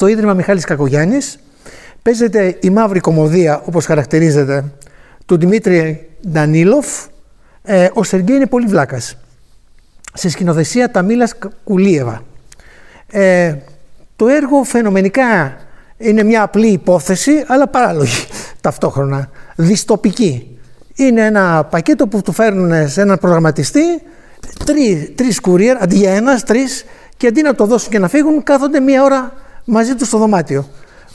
στο Ίδρυμα Μιχάλης Κακογιάννης. Παίζεται η μαύρη κομμωδία, όπως χαρακτηρίζεται, του Δημήτρη Ντανίλοφ. Ε, ο Σεργέη είναι πολύ βλάκας. Σε σκηνοθεσία Ταμίλας Κουλίεβα. Ε, το έργο φαινομενικά είναι μια απλή υπόθεση, αλλά παράλογη ταυτόχρονα. Διστοπική. Είναι ένα πακέτο που του φέρνουν σε έναν προγραμματιστή τρει τρεις courier, αντί για ένας, τρεις, και αντί να το δώσουν και να φύγουν, κάθονται μία ώρα μαζί τους στο δωμάτιο.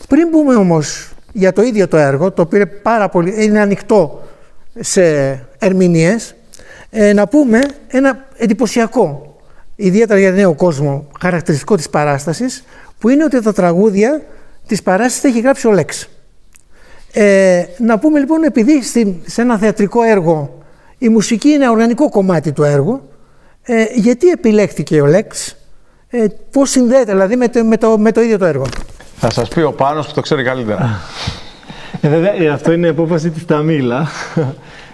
Πριν μπούμε όμως για το ίδιο το έργο, το οποίο είναι πάρα πολύ, είναι ανοιχτό σε ερμηνείες, ε, να πούμε ένα εντυπωσιακό, ιδιαίτερα για νέο κόσμο, χαρακτηριστικό της παράστασης, που είναι ότι τα τραγούδια της παράστασης τα έχει γράψει ο Λέξ. Ε, να πούμε λοιπόν, επειδή σε ένα θεατρικό έργο η μουσική είναι οργανικό κομμάτι του έργου, ε, γιατί επιλέχθηκε ο Λέξ, ε, πώς συνδέεται δηλαδή με το, με, το, με το ίδιο το έργο. Θα σας πει ο Πάνος που το ξέρει καλύτερα. Ε, βέβαια, ε, αυτό είναι απόφαση της Ταμίλα.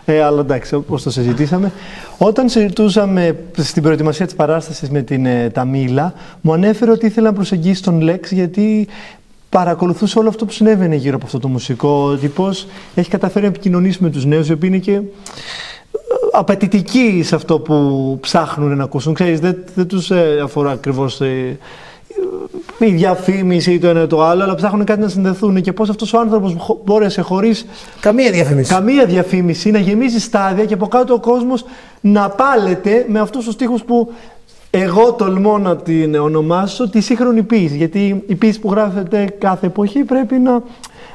Ε, αλλά εντάξει, όπως το συζητήσαμε. Όταν συζητούσαμε στην προετοιμασία της παράστασης με την ε, Ταμίλα, μου ανέφερε ότι ήθελα να προσεγγίσει τον Λέξ γιατί παρακολουθούσε όλο αυτό που συνέβαινε γύρω από αυτό το μουσικό. Ότι πώς έχει καταφέρει να επικοινωνήσει με τους νέους, οι οποίοι είναι και απαιτητικοί σε αυτό που ψάχνουν να ακούσουν. Ξέρεις, δεν, δεν τους ε, αφορά ακριβώς ε, η διαφήμιση ή το ένα ή το άλλο, αλλά ψάχνουν κάτι να συνδεθούν. Και πώς αυτός ο άνθρωπος μπόρεσε χωρίς. Καμία διαφήμιση. Καμία διαφήμιση να γεμίζει στάδια και από κάτω ο κόσμος να πάλεται με αυτούς τους τοίχου που εγώ τολμώ να την ονομάσω τη σύγχρονη ποίηση. Γιατί η ποίηση που γράφεται κάθε εποχή πρέπει να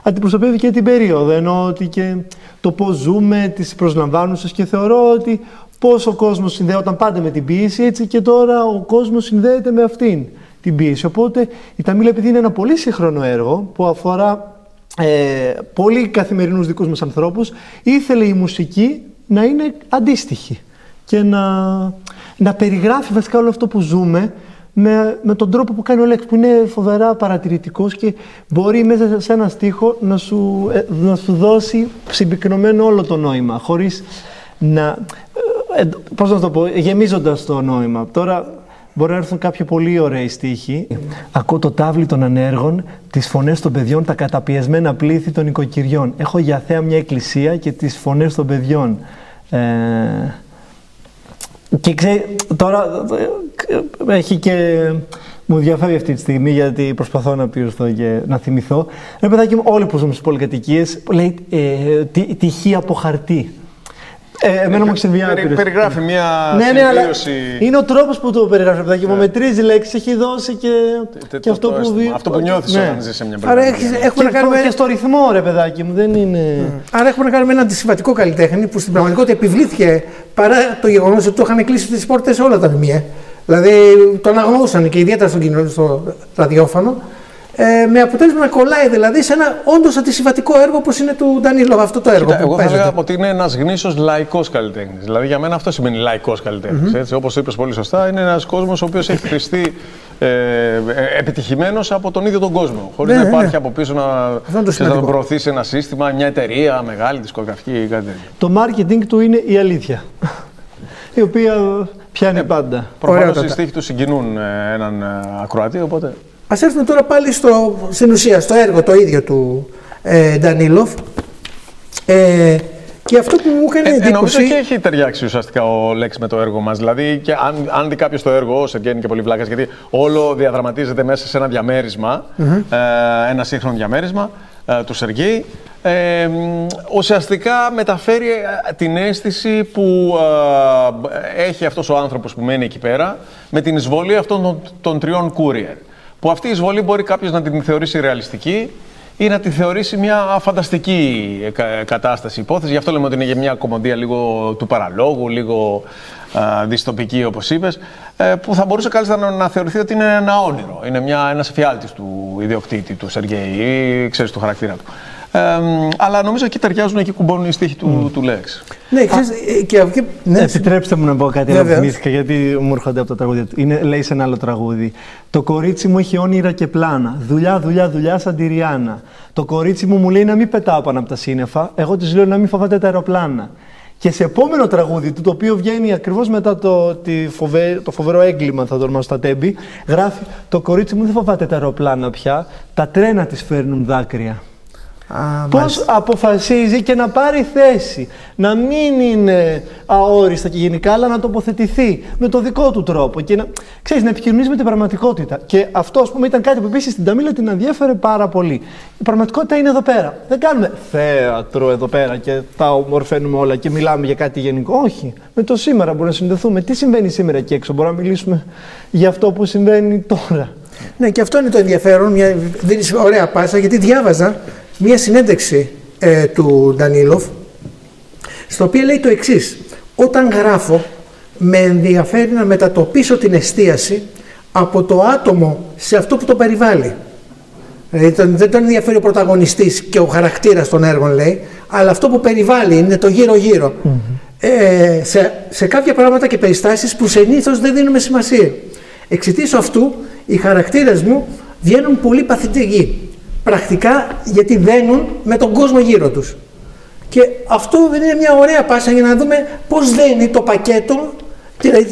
αντιπροσωπεύει και την περίοδο. Ενώ ότι και το πώς ζούμε, τις προσλαμβάνουσες και θεωρώ ότι πώς ο κόσμος συνδέονταν πάντα με την ποίηση, έτσι και τώρα ο κόσμος συνδέεται με αυτήν την πίεση. Οπότε η Ταμίλα, επειδή είναι ένα πολύ σύγχρονο έργο που αφορά ε, πολύ καθημερινούς δικούς μας ανθρώπους, ήθελε η μουσική να είναι αντίστοιχη και να, να περιγράφει βασικά όλο αυτό που ζούμε με, με τον τρόπο που κάνει ο Λέξ, που είναι φοβερά παρατηρητικός και μπορεί μέσα σε ένα στίχο να σου, ε, να σου δώσει συμπυκνωμένο όλο το νόημα, χωρίς να, ε, ε πώς να το πω, γεμίζοντας το νόημα. Τώρα μπορεί να έρθουν κάποια πολύ ωραία στίχοι. Ακούω το τάβλι των ανέργων, τις φωνές των παιδιών, τα καταπιεσμένα πλήθη των οικοκυριών. Έχω για θέα μια εκκλησία και τις φωνές των παιδιών. Ε, και ξέρει, τώρα ε, έχει και. Μου διαφεύγει αυτή τη στιγμή γιατί προσπαθώ να πιερωθώ και να θυμηθώ. Ένα παιδάκι μου, όλοι που ζούμε στις πολυκατοικίες, λέει ε, τυχή από χαρτί. Ε, εμένα μου έχει συμβεί Περι, Περιγράφει μια ναι, ναι, αλλά είναι ο τρόπος που το περιγράφει. παιδάκι μου ναι. μετρίζει λέξεις, έχει δώσει και, Τε, και αυτό που βι... Αυτό που νιώθεις ναι. όταν ζεις σε μια Άρα έχουμε να κάνουμε. Και στο ρυθμό, ρε παιδάκι μου, δεν είναι. Mm. Άρα έχουμε να κάνουμε ένα αντισυμβατικό καλλιτέχνη που στην πραγματικότητα επιβλήθηκε παρά το γεγονός ότι το είχαν κλείσει τις πόρτες όλα τα μνημεία. Δηλαδή τον αγνοούσαν και ιδιαίτερα στο, στο ραδιόφωνο ε, με αποτέλεσμα να κολλάει δηλαδή σε ένα όντως αντισυμβατικό έργο όπως είναι του Ντανίλο αυτό το έργο. Κοίτα, εγώ θα έλεγα ότι είναι ένας γνήσιος λαϊκός καλλιτέχνης. Δηλαδή για μένα αυτό σημαίνει λαϊκός καλλιτέχνης. Mm-hmm. Όπως είπες πολύ σωστά, είναι ένας κόσμος ο οποίος έχει χρηστεί ε, ε επιτυχημένος από τον ίδιο τον κόσμο. Χωρίς ναι, να ναι, υπάρχει ναι. από πίσω να, να τον προωθήσει ένα σύστημα, μια εταιρεία μεγάλη, δισκογραφική ή κάτι τέτοιο. Το marketing του είναι η αλήθεια. η οποία πιάνει ε, πάντα. Προφανώς οι στίχοι του συγκινούν ε, έναν ακροατή, οπότε. Ας έρθουμε τώρα πάλι στο, στην ουσία, στο έργο το ίδιο του ε, Ντανίλοφ. Ε, και αυτό που μου έκανε ε, εντύπωση. νομίζω και έχει ταιριάξει ουσιαστικά ο Λέξ με το έργο μας. Δηλαδή, και αν, αν δει κάποιος το έργο, ο Σεργέη και πολύ βλάκα, γιατί όλο διαδραματίζεται μέσα σε ένα διαμέρισμα, ε, ένα σύγχρονο διαμέρισμα ε, του Σεργέη. Ε, ουσιαστικά μεταφέρει ε, την αίσθηση που έχει αυτός ο άνθρωπος που μένει εκεί πέρα με την εισβολή αυτών των, των τριών courier που αυτή η εισβολή μπορεί κάποιος να την θεωρήσει ρεαλιστική ή να τη θεωρήσει μια φανταστική κατάσταση, υπόθεση. Γι' αυτό λέμε ότι είναι για μια κομμωδία λίγο του παραλόγου, λίγο α, δυστοπική όπως είπες, ε, που θα μπορούσε κάλλιστα να, θεωρηθεί ότι είναι ένα όνειρο. Είναι μια, ένας εφιάλτης του ιδιοκτήτη, του Σεργέη ή ξέρεις του χαρακτήρα του. Ε, αλλά νομίζω εκεί ταιριάζουν, εκεί κουμπώνουν οι στίχοι του, mm. του Λέξ. Ναι, ξέρεις, ε, και, και, ναι, Επιτρέψτε μου να πω κάτι, να θυμήθηκα, γιατί μου έρχονται από το τραγούδι του. Είναι, λέει σε ένα άλλο τραγούδι. Το κορίτσι μου έχει όνειρα και πλάνα. Δουλειά, δουλειά, δουλειά σαν τη Ριάννα. Το κορίτσι μου μου λέει να μην πετάω πάνω από τα σύννεφα. Εγώ της λέω να μην φοβάται τα αεροπλάνα. Και σε επόμενο τραγούδι του, το οποίο βγαίνει ακριβώς μετά το, τη φοβε, το φοβερό έγκλημα, θα το ονομάσω στα τέμπη, γράφει: Το κορίτσι μου δεν φοβάται τα αεροπλάνα πια. Τα τρένα της φέρνουν δάκρυα. Πώς αποφασίζει και να πάρει θέση, να μην είναι αόριστα και γενικά, αλλά να τοποθετηθεί με το δικό του τρόπο και να, ξέρεις, να επικοινωνήσει με την πραγματικότητα. Και αυτό, ας πούμε, ήταν κάτι που επίσης στην Ταμίλα την ενδιαφέρε πάρα πολύ. Η πραγματικότητα είναι εδώ πέρα. Δεν κάνουμε θέατρο εδώ πέρα και τα ομορφαίνουμε όλα και μιλάμε για κάτι γενικό. Όχι. Με το σήμερα μπορούμε να συνδεθούμε. Τι συμβαίνει σήμερα εκεί έξω, μπορούμε να μιλήσουμε για αυτό που συμβαίνει τώρα. Ναι, και αυτό είναι το ενδιαφέρον. Μια, δίνεις ωραία πάσα γιατί διάβαζα μία συνέντευξη ε, του Ντανίλοφ, στο οποίο λέει το εξής. Όταν γράφω, με ενδιαφέρει να μετατοπίσω την εστίαση από το άτομο σε αυτό που το περιβάλλει. Δηλαδή δεν τον ενδιαφέρει ο πρωταγωνιστής και ο χαρακτήρας των έργων λέει, αλλά αυτό που περιβάλλει είναι το γύρω-γύρω. Ε, σε, σε κάποια πράγματα και περιστάσεις που συνήθως δεν δίνουμε σημασία. Εξαιτίας αυτού οι χαρακτήρες μου βγαίνουν πολύ παθητικοί πρακτικά γιατί δένουν με τον κόσμο γύρω τους. Και αυτό είναι μια ωραία πάσα για να δούμε πώς δένει το πακέτο,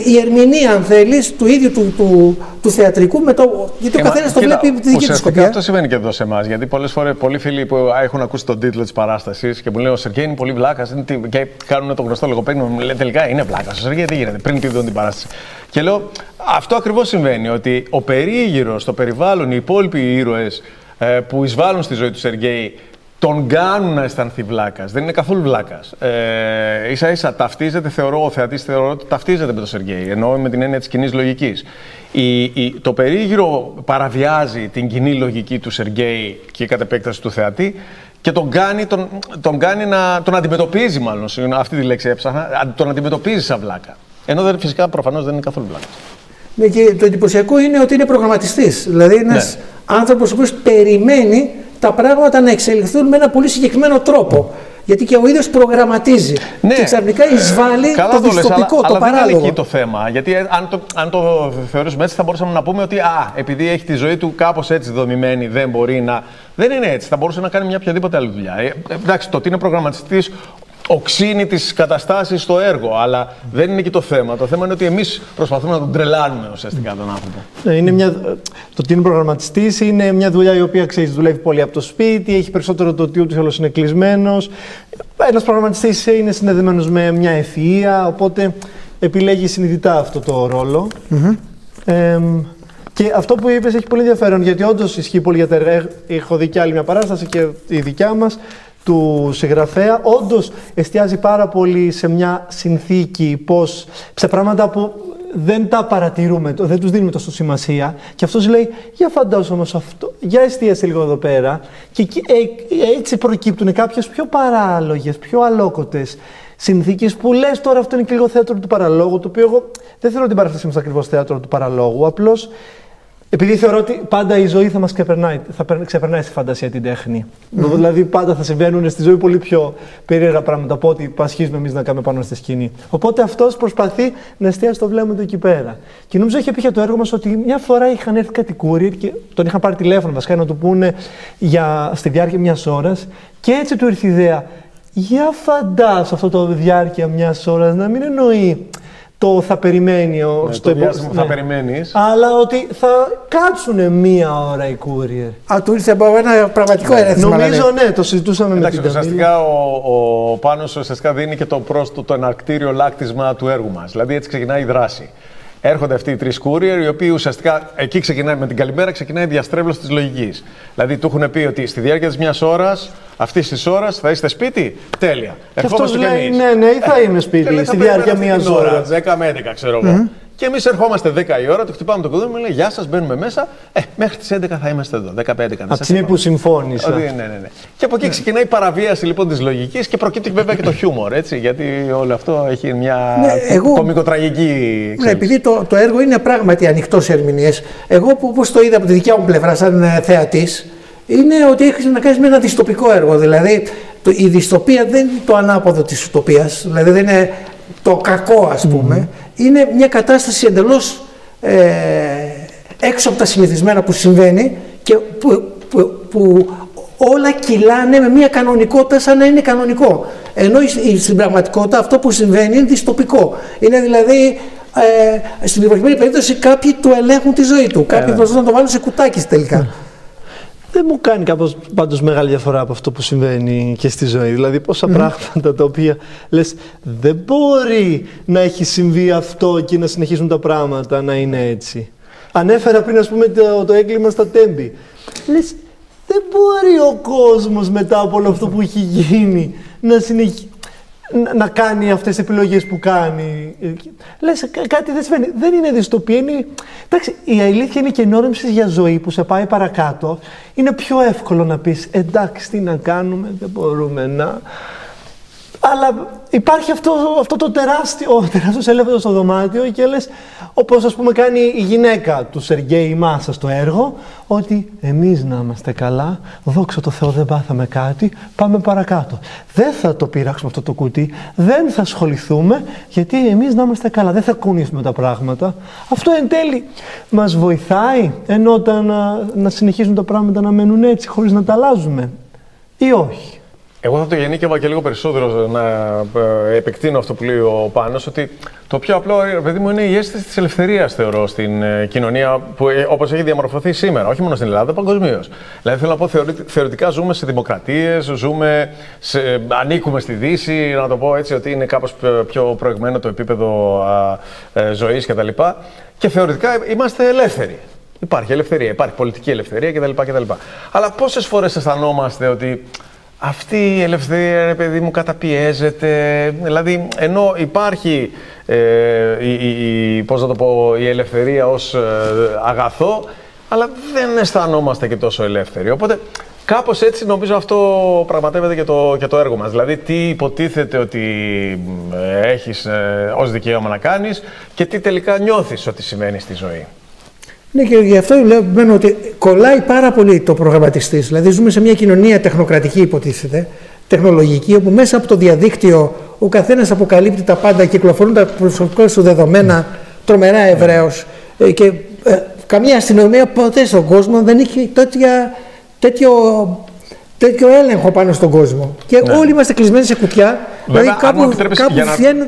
η ερμηνεία αν θέλεις, του ίδιου του, του, του θεατρικού με το, γιατί ο καθένας το βλέπει τη δική του σκοπιά. Αυτό συμβαίνει και εδώ σε εμάς. Γιατί πολλές φορές πολλοί φίλοι που έχουν ακούσει τον τίτλο της παράστασης και μου λένε Ο Σεργέη είναι πολύ βλάκας. Και κάνουν το γνωστό λογοπαίγνιο. Μου λένε τελικά είναι βλάκας. Ο Σεργέη τι γίνεται πριν τη δουν την παράσταση. Και λέω αυτό ακριβώς συμβαίνει. Ότι ο περίγυρος, το περιβάλλον, οι υπόλοιποι ήρωες ε, που εισβάλλουν στη ζωή του Σεργέη τον κάνουν να αισθανθεί βλάκας. Δεν είναι καθόλου βλάκας. Ε, σα ίσα ταυτίζεται, θεωρώ, ο θεατής θεωρώ ότι ταυτίζεται με τον Σεργέη. Ενώ με την έννοια της κοινής λογικής. το περίγυρο παραβιάζει την κοινή λογική του Σεργέη και κατ' επέκταση του θεατή και τον κάνει, τον, τον κάνει να τον αντιμετωπίζει, μάλλον. Αυτή τη λέξη έψαχνα. Τον αντιμετωπίζει σαν βλάκα. Ενώ δεν, φυσικά προφανώς δεν είναι καθόλου βλάκας. Ναι, και το εντυπωσιακό είναι ότι είναι προγραμματιστής. Δηλαδή, ένας ναι. άνθρωπος ο οποίος περιμένει τα πράγματα να εξελιχθούν με ένα πολύ συγκεκριμένο τρόπο. Γιατί και ο ίδιος προγραμματίζει. Ναι. Και ξαφνικά εισβάλλει Καλά το δυστοπικό, το αλλά παράλογο. Δεν είναι εκεί το θέμα. Γιατί αν το, αν το θεωρήσουμε έτσι, θα μπορούσαμε να πούμε ότι α, επειδή έχει τη ζωή του κάπως έτσι δομημένη, δεν μπορεί να. Δεν είναι έτσι. Θα μπορούσε να κάνει μια οποιαδήποτε άλλη δουλειά. Ε, εντάξει, το ότι είναι προγραμματιστής οξύνει τις καταστάσεις στο έργο. Αλλά δεν είναι και το θέμα. Το θέμα είναι ότι εμείς προσπαθούμε να τον τρελάνουμε ουσιαστικά τον άνθρωπο. Ναι, είναι μια, το ότι είναι προγραμματιστής είναι μια δουλειά η οποία ξέρεις, δουλεύει πολύ από το σπίτι, έχει περισσότερο το ότι ούτως ή είναι κλεισμένος. Ένας προγραμματιστής είναι συνδεδεμένος με μια ευφυα, οπότε επιλέγει συνειδητά αυτό το ρόλο. Ε, και αυτό που είπες έχει πολύ ενδιαφέρον γιατί όντως ισχύει πολύ για τα έργα. Έχω δει και άλλη μια παράσταση και η δικιά μας του συγγραφέα. Όντως εστιάζει πάρα πολύ σε μια συνθήκη, πώς, σε πράγματα που δεν τα παρατηρούμε, δεν τους δίνουμε τόσο σημασία. Και αυτός λέει για φαντάσου όμως αυτό, για εστίασε λίγο εδώ πέρα και ε, έτσι προκύπτουν κάποιες πιο παράλογες, πιο αλόκοτες συνθήκες που λες τώρα αυτό είναι και λίγο θέατρο του παραλόγου, το οποίο εγώ δεν θέλω την παράσταση μας ακριβώς θέατρο του παραλόγου, απλώς επειδή θεωρώ ότι πάντα η ζωή θα μας ξεπερνάει, θα ξεπερνάει στη φαντασία την τέχνη. Mm-hmm. Δηλαδή, πάντα θα συμβαίνουν στη ζωή πολύ πιο περίεργα πράγματα από ό,τι πασχίζουμε εμείς να κάνουμε πάνω στη σκηνή. Οπότε αυτός προσπαθεί να εστιάσει το βλέμμα του εκεί πέρα. Και νομίζω είχε πει για το έργο μας ότι μια φορά είχαν έρθει κάτι courier και τον είχαν πάρει τηλέφωνο βασικά να του πούνε για, στη διάρκεια μιας ώρας. Και έτσι του ήρθε η ιδέα. Για φαντάσου αυτό το διάρκεια μιας ώρας να μην εννοεί το θα περιμένει ο, ναι, στο το διάστημα ναι. θα περιμένεις. Αλλά ότι θα κάτσουν μία ώρα οι courier. Α, του ήρθε από ένα πραγματικό ναι. Νομίζω ναι, το συζητούσαμε Εντάξει, με την ουσιαστικά ο, ο Πάνος ουσιαστικά δίνει και το πρόσθετο, το εναρκτήριο λάκτισμα του έργου μας. Δηλαδή έτσι ξεκινάει η δράση. Έρχονται αυτοί οι τρεις courier, οι οποίοι ουσιαστικά εκεί ξεκινάει με την καλημέρα, ξεκινάει η διαστρέβλωση της λογικής. Δηλαδή, του έχουν πει ότι στη διάρκεια της μιας ώρας, αυτής της ώρας θα είστε σπίτι; Τέλεια. Ερχόμαστε και εμείς. Ναι, ναι, ή θα είμαι σπίτι στη διάρκεια μιας ώρα. 10 με 11, ξέρω εγώ. Και εμείς ερχόμαστε 10 η ώρα, το χτυπάμε το κουδούνι, μου λέει Γεια σας, μπαίνουμε μέσα. Ε, μέχρι τις 11 θα είμαστε εδώ. 15 Από τη στιγμή που συμφώνησα. Ναι, ναι, ναι. Και από εκεί ξεκινάει η παραβίαση λοιπόν της λογικής και προκύπτει βέβαια και το χιούμορ, έτσι. Γιατί όλο αυτό έχει μια ναι, εγώ... κομικοτραγική. Ναι, επειδή το, το έργο είναι πράγματι ανοιχτός σε ερμηνείε, εγώ όπως το είδα από τη δικιά μου πλευρά, σαν ε, θεατής, είναι ότι έχεις να κάνεις με ένα δυστοπικό έργο. Δηλαδή, το, η δυστοπία δεν είναι το ανάποδο της ουτοπίας, δηλαδή δεν είναι το κακό, ας πούμε είναι μια κατάσταση εντελώς ε, έξω από τα συνηθισμένα που συμβαίνει και που, που, όλα κυλάνε με μια κανονικότητα σαν να είναι κανονικό. Ενώ στην πραγματικότητα αυτό που συμβαίνει είναι δυστοπικό. Είναι δηλαδή ε, στην προκειμένη περίπτωση κάποιοι του ελέγχουν τη ζωή του. Κάποιοι yeah. προσπαθούν να το βάλουν σε κουτάκις τελικά. Δεν μου κάνει κάπως πάντως μεγάλη διαφορά από αυτό που συμβαίνει και στη ζωή. Δηλαδή πόσα πράγματα τα οποία λες δεν μπορεί να έχει συμβεί αυτό και να συνεχίσουν τα πράγματα να είναι έτσι. Ανέφερα πριν ας πούμε το, το έγκλημα στα τέμπη. Λες δεν μπορεί ο κόσμος μετά από όλο αυτό που έχει γίνει να συνεχίσει να κάνει αυτές τις επιλογές που κάνει. Λες, κάτι δεν συμβαίνει. Δεν είναι δυστοπία. Είναι... Εντάξει, η αλήθεια είναι και νόρμηση για ζωή που σε πάει παρακάτω. Είναι πιο εύκολο να πεις, εντάξει, τι να κάνουμε, δεν μπορούμε να... Αλλά υπάρχει αυτό, αυτό το τεράστιο, ο τεράστιος έλεφαντος στο δωμάτιο και λες, όπως ας πούμε κάνει η γυναίκα του Σεργέη Μάσα στο έργο, ότι εμείς να είμαστε καλά, δόξα τω Θεώ δεν πάθαμε κάτι, πάμε παρακάτω. Δεν θα το πειράξουμε αυτό το κουτί, δεν θα ασχοληθούμε, γιατί εμείς να είμαστε καλά, δεν θα κουνήσουμε τα πράγματα. Αυτό εν τέλει μας βοηθάει, ενώ να, να συνεχίζουν τα πράγματα να μένουν έτσι, χωρίς να τα αλλάζουμε, ή όχι; Εγώ θα το γεννήκευα και λίγο περισσότερο να ε, επεκτείνω αυτό που λέει ο Πάνος, ότι το πιο απλό, παιδί μου, είναι η αίσθηση της ελευθερίας, θεωρώ, στην ε, κοινωνία που ε, όπως έχει διαμορφωθεί σήμερα, όχι μόνο στην Ελλάδα, παγκοσμίως. Δηλαδή, θέλω να πω, θεωρητικά ζούμε σε δημοκρατίες, ζούμε σε, ανήκουμε στη Δύση, να το πω έτσι, ότι είναι κάπως πιο προηγμένο το επίπεδο ζωής κτλ. Και θεωρητικά είμαστε ελεύθεροι. Υπάρχει ελευθερία, υπάρχει πολιτική ελευθερία κτλ. Αλλά πόσες φορές αισθανόμαστε ότι αυτή η ελευθερία, ρε παιδί μου, καταπιέζεται. Δηλαδή, ενώ υπάρχει ε, η, η, πώς να το πω, η ελευθερία ως ε, αγαθό, αλλά δεν αισθανόμαστε και τόσο ελεύθεροι. Οπότε, κάπως έτσι νομίζω αυτό πραγματεύεται και το, και το έργο μας. Δηλαδή, τι υποτίθεται ότι ε, έχεις ε, ως δικαίωμα να κάνεις και τι τελικά νιώθεις ότι σημαίνει στη ζωή. Ναι, και γι' αυτό λέω ότι κολλάει πάρα πολύ το προγραμματιστής. Δηλαδή, ζούμε σε μια κοινωνία τεχνοκρατική, υποτίθεται, τεχνολογική, όπου μέσα από το διαδίκτυο ο καθένας αποκαλύπτει τα πάντα, κυκλοφορούν τα προσωπικά σου δεδομένα τρομερά ευρέως. Ε, και ε, καμία αστυνομία ποτέ στον κόσμο δεν έχει τέτοια, τέτοιο, τέτοιο έλεγχο πάνω στον κόσμο. Και ναι. όλοι είμαστε κλεισμένοι σε κουτιά. Βέβαια, δηλαδή κάπου, κάπου να... βγαίνουν,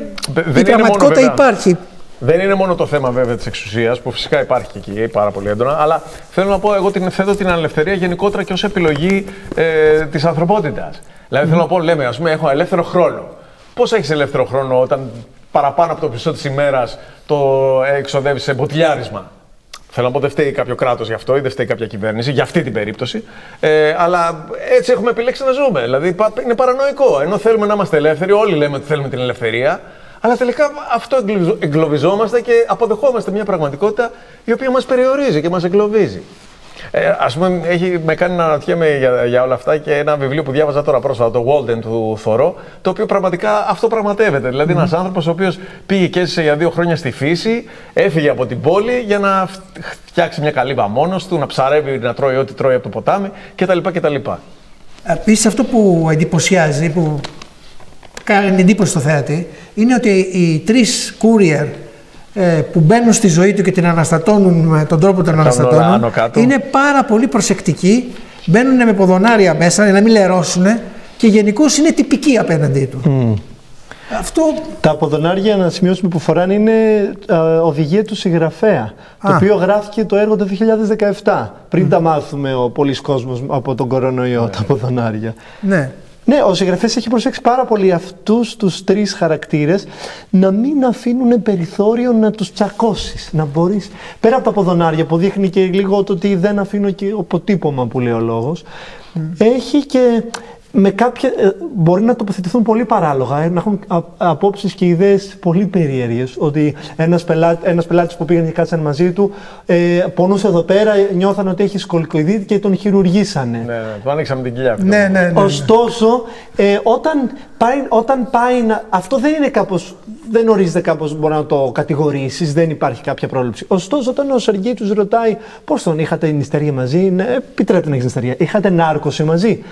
η πραγματικότητα υπάρχει. Δεν είναι μόνο το θέμα βέβαια της εξουσίας, που φυσικά υπάρχει και εκεί πάρα πολύ έντονα, αλλά θέλω να πω, εγώ την θέτω την ελευθερία γενικότερα και ως επιλογή ε, της ανθρωπότητας. Δηλαδή, θέλω να πω, λέμε, ας πούμε, έχω ελεύθερο χρόνο. Πώς έχεις ελεύθερο χρόνο όταν παραπάνω από το μισό της ημέρας το εξοδεύεις σε μποτιλιάρισμα; Θέλω να πω, δεν φταίει κάποιο κράτος γι' αυτό ή δεν φταίει κάποια κυβέρνηση για αυτή την περίπτωση. Ε, αλλά έτσι έχουμε επιλέξει να ζούμε. Δηλαδή, είναι παρανοϊκό. Ενώ θέλουμε να είμαστε ελεύθεροι, όλοι λέμε ότι θέλουμε την ελευθερία. Αλλά τελικά αυτό εγκλωβιζόμαστε και αποδεχόμαστε μια πραγματικότητα η οποία μας περιορίζει και μας εγκλωβίζει. Ε, ας πούμε, έχει με κάνει να αναρωτιέμαι για, για όλα αυτά και ένα βιβλίο που διάβαζα τώρα πρόσφατα, το Walden του Θωρό, το οποίο πραγματικά αυτό πραγματεύεται. Δηλαδή, mm. ένα άνθρωπος ο οποίος πήγε και έζησε για δύο χρόνια στη φύση, έφυγε από την πόλη για να φτιάξει μια καλύβα μόνος του, να ψαρεύει, να τρώει ό,τι τρώει από το ποτάμι κτλ. κτλ. Επίσης, αυτό που εντυπωσιάζει, που κάνει εντύπωση στο θέατη, είναι ότι οι τρεις courier ε, που μπαίνουν στη ζωή του και την αναστατώνουν με τον τρόπο που την αναστατώνουν είναι πάρα πολύ προσεκτικοί, μπαίνουν με ποδονάρια μέσα για να μην λερώσουν και γενικώς είναι τυπικοί απέναντί του. Αυτό... Τα ποδονάρια, να σημειώσουμε που φοράνε, είναι οδηγία του συγγραφέα. Το οποίο γράφτηκε το έργο το 2017. Πριν τα μάθουμε ο πολλή κόσμος από τον κορονοϊό, ναι. τα ποδονάρια. Ναι. Ναι, ο συγγραφέας έχει προσέξει πάρα πολύ αυτούς τους τρεις χαρακτήρες να μην αφήνουν περιθώριο να τους τσακώσεις. Να μπορείς. Πέρα από τα ποδονάρια που δείχνει και λίγο το ότι δεν αφήνω και αποτύπωμα που λέει ο λόγος, έχει και με κάποια, ε, μπορεί να τοποθετηθούν πολύ παράλογα, ε, να έχουν απόψεις και ιδέες πολύ περίεργες. Ότι ένας, πελάτη, ένας πελάτης που πήγαινε και κάτσαν μαζί του, ε, πονούσε εδώ πέρα, νιώθαν ότι έχει σκολικοειδίτη και τον χειρουργήσανε. Ναι, ναι, του άνοιξαμε την κοιλιά. Ναι, ναι, ναι, ναι, Ωστόσο, ε, όταν, πάει, όταν πάει να... Αυτό δεν είναι κάπως... Δεν ορίζεται κάπως μπορεί να το κατηγορήσεις, δεν υπάρχει κάποια πρόληψη. Ωστόσο, όταν ο Σεργέη τους ρωτάει πώς τον είχατε νηστέρια μαζί, ναι, επιτρέπετε να έχεις νηστέρια. Είχατε νάρκωση μαζί;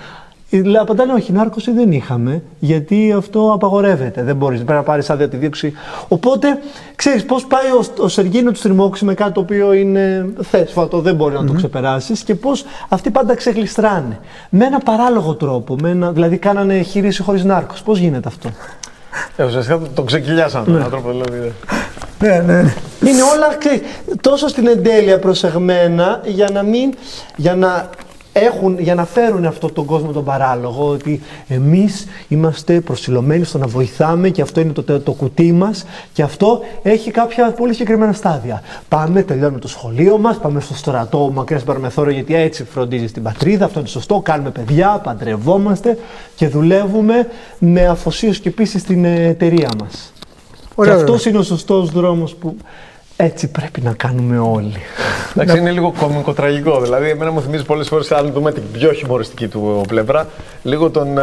Ε, απαντάνε όχι, νάρκωση δεν είχαμε, γιατί αυτό απαγορεύεται. Δεν μπορείς, πρέπει να πάρεις άδεια τη δίωξη. Οπότε, ξέρεις πώς πάει ο, ο Σεργій να του τριμώξει με κάτι το οποίο είναι θέσφατο, δεν μπορεί να το ξεπεράσεις και πώς αυτοί πάντα ξεγλιστράνε. Με ένα παράλογο τρόπο. Με ένα, δηλαδή, κάνανε χείριση χωρίς νάρκωση. Πώς γίνεται αυτό; Ε, ουσιαστικά τον ξεκυλιάσαν τον άνθρωπο, δηλαδή. Ναι, ναι, ναι. Είναι όλα ξέρεις, τόσο στην εντέλεια προσεγμένα για να μην. Για να έχουν, για να φέρουν αυτόν τον κόσμο τον παράλογο, ότι εμείς είμαστε προσιλωμένοι στο να βοηθάμε και αυτό είναι το, το, το κουτί μας και αυτό έχει κάποια πολύ συγκεκριμένα στάδια. Πάμε, τελειώνουμε το σχολείο μας, πάμε στο στρατό μακριά στην Παραμεθόρο γιατί έτσι φροντίζει την πατρίδα, αυτό είναι σωστό, κάνουμε παιδιά, παντρευόμαστε και δουλεύουμε με αφοσίωση και πίστη στην εταιρεία μας. Ωραία, και αυτός ωραία. είναι ο σωστός δρόμος που έτσι πρέπει να κάνουμε όλοι. Εντάξει, είναι λίγο κομικοτραγικό. Δηλαδή, εμένα μου θυμίζει πολλές φορές, αν δούμε την πιο χιουμοριστική του πλευρά, λίγο τον, ε,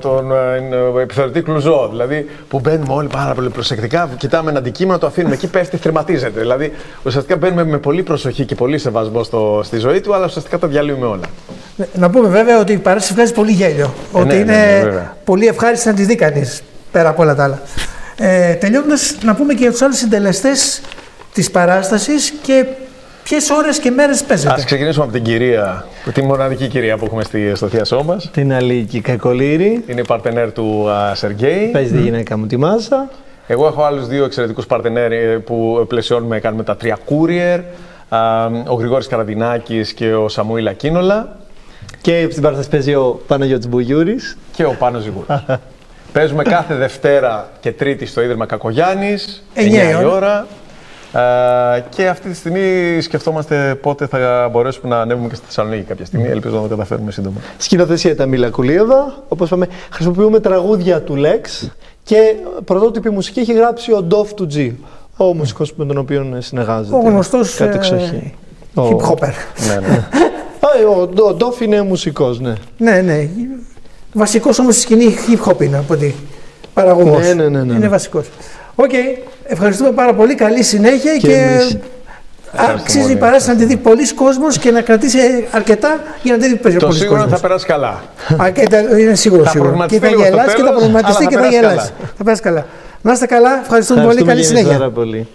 τον ε, επιθεωρητή κλουζό. Δηλαδή, που μπαίνουμε όλοι πάρα πολύ προσεκτικά, κοιτάμε ένα αντικείμενο, το αφήνουμε εκεί, πέφτει, θρηματίζεται. Δηλαδή, ουσιαστικά μπαίνουμε με πολύ προσοχή και πολύ σεβασμό στο, στη ζωή του, αλλά ουσιαστικά τα διαλύουμε όλα. Ναι, Να πούμε βέβαια ότι η παράσταση βγάζει πολύ γέλιο. ότι ναι, είναι ναι, βέβαια. πολύ ευχάριστη να τη δει κανείς πέρα από όλα τα άλλα. Ε, Τελειώνοντας, να πούμε και για τους άλλους συντελεστές της παράστασης και ποιες ώρες και μέρες παίζετε. Α ξεκινήσουμε από την κυρία, τη μοναδική κυρία που έχουμε στη, στο θείασό μας. Την Αλίκη Κακολήρη, Είναι η παρτενέρ του α, Σεργέη. παίζει τη γυναίκα μου τη Μάσα. Εγώ έχω άλλους δύο εξαιρετικούς παρτενέρ ε, που πλαισιώνουμε, κάνουμε τα τρία courier. Α, ο Γρηγόρης Καραντινάκης και ο Σαμουήλ Ακίνολα Και στην παράσταση παίζει ο Παναγιώτης Μπουγιούρης. και ο Πάνος Ζυγούρης. Παίζουμε κάθε Δευτέρα και Τρίτη στο Ίδρυμα Κακογιάννης, 9 Εννιά η η ώρα. Ώρα. Α, και αυτή τη στιγμή σκεφτόμαστε πότε θα μπορέσουμε να ανέβουμε και στη Θεσσαλονίκη κάποια στιγμή. Ελπίζω να το καταφέρουμε σύντομα. Σκηνοθεσία τα Μίλα Κουλίεβα. Όπως είπαμε, χρησιμοποιούμε τραγούδια του Lex και πρωτότυπη μουσική έχει γράψει ο Ντόφ του G. Ο μουσικός με τον οποίο συνεργάζεται. Ο γνωστός Κάτι εξοχή. Ο- hip hopper. ναι, ναι. Α, ο, ο Ντόφ είναι μουσικός, ναι. ναι, ναι. Βασικός όμως στη σκηνή hip hop είναι από ότι παραγωγός. Ναι, ναι, ναι, ναι. Είναι βασικός. Οκ. Ευχαριστούμε πάρα πολύ. Καλή συνέχεια Και και, εμείς. αξίζει πολύ. η παράσταση να τη δει πολλοί κόσμος και να κρατήσει αρκετά για να τη δει Το πολλοί σίγουρο είναι κόσμο. θα περάσει καλά. Α, και τα- είναι σίγουρο. Θα σίγουρο. Και προβληματιστεί θα λίγο στο γελάσει και θα τέλος, προβληματιστεί αλλά και θα θα περάσει γελάσει. Θα περάσει καλά. Να είστε καλά. Ευχαριστούμε πολύ. Ευχαριστούμε Καλή και εμείς συνέχεια. πάρα πολύ.